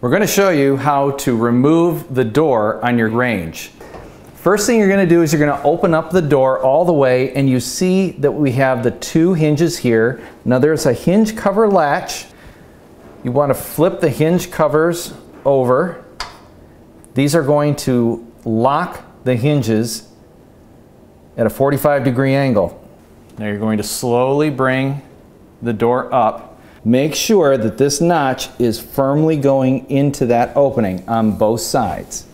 We're going to show you how to remove the door on your range. First thing you're going to do is you're going to open up the door all the way and you see that we have the two hinges here. Now there's a hinge cover latch. You want to flip the hinge covers over. These are going to lock the hinges at a 45 degree angle. Now you're going to slowly bring the door up. Make sure that this notch is firmly going into that opening on both sides.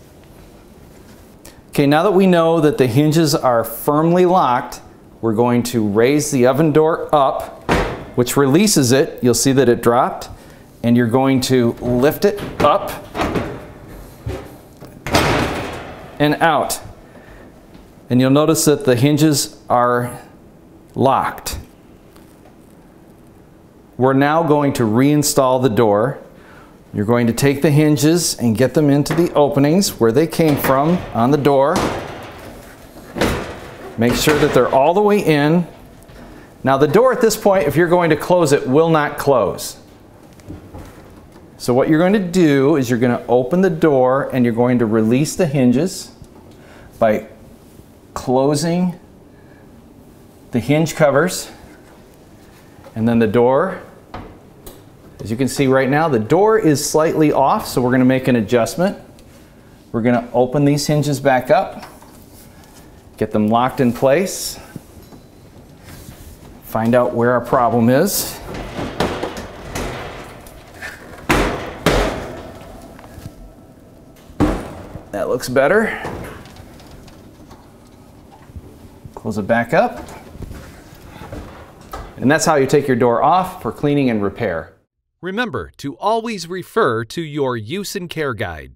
Okay, now that we know that the hinges are firmly locked, we're going to raise the oven door up, which releases it. You'll see that it dropped. And you're going to lift it up and out. And you'll notice that the hinges are locked. We're now going to reinstall the door. You're going to take the hinges and get them into the openings where they came from on the door. Make sure that they're all the way in. Now the door at this point, if you're going to close it, will not close. So what you're going to do is you're going to open the door and you're going to release the hinges by closing the hinge covers and then the door. As you can see right now, the door is slightly off, so we're going to make an adjustment. We're going to open these hinges back up, get them locked in place, find out where our problem is. That looks better. Close it back up. And that's how you take your door off for cleaning and repair. Remember to always refer to your use and care guide.